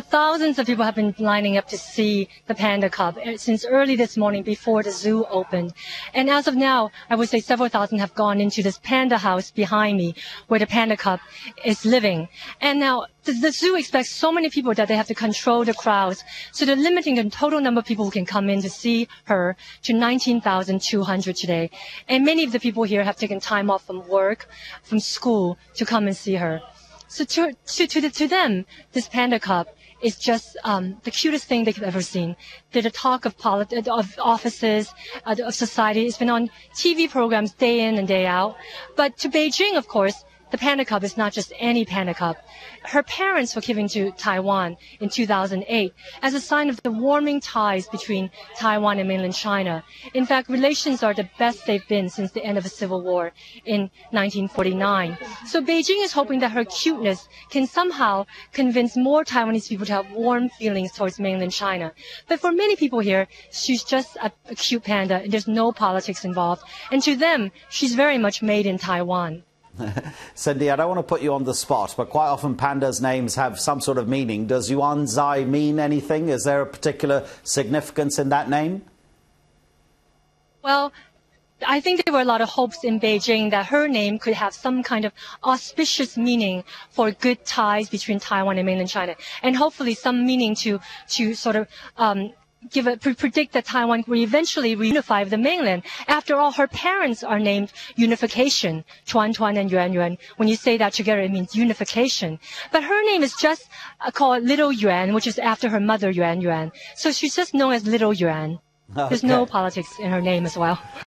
Thousands of people have been lining up to see the panda cub eh, since early this morning before the zoo opened. And as of now, I would say several thousand have gone into this panda house behind me where the panda cub is living. And now the, the zoo expects so many people that they have to control the crowds. So they're limiting the total number of people who can come in to see her to 19,200 today. And many of the people here have taken time off from work, from school to come and see her. So to, to, to, the, to them, this panda cub is just um, the cutest thing they've ever seen. The talk of, polit- of offices, uh, of society. It's been on TV programs day in and day out. But to Beijing, of course, the Panda Cub is not just any Panda Cub. Her parents were given to Taiwan in 2008 as a sign of the warming ties between Taiwan and mainland China. In fact, relations are the best they've been since the end of the Civil War in 1949. So Beijing is hoping that her cuteness can somehow convince more Taiwanese people to have warm feelings towards mainland China. But for many people here, she's just a, a cute panda and there's no politics involved. And to them, she's very much made in Taiwan. Cindy, I don't want to put you on the spot, but quite often pandas' names have some sort of meaning. Does Yuan Zai mean anything? Is there a particular significance in that name? Well, I think there were a lot of hopes in Beijing that her name could have some kind of auspicious meaning for good ties between Taiwan and mainland China, and hopefully some meaning to to sort of um, give a, predict that Taiwan will eventually reunify with the mainland. After all, her parents are named unification, Tuan Tuan and Yuan Yuan. When you say that together, it means unification. But her name is just uh, called Little Yuan, which is after her mother Yuan Yuan. So she's just known as Little Yuan. Okay. There's no politics in her name as well.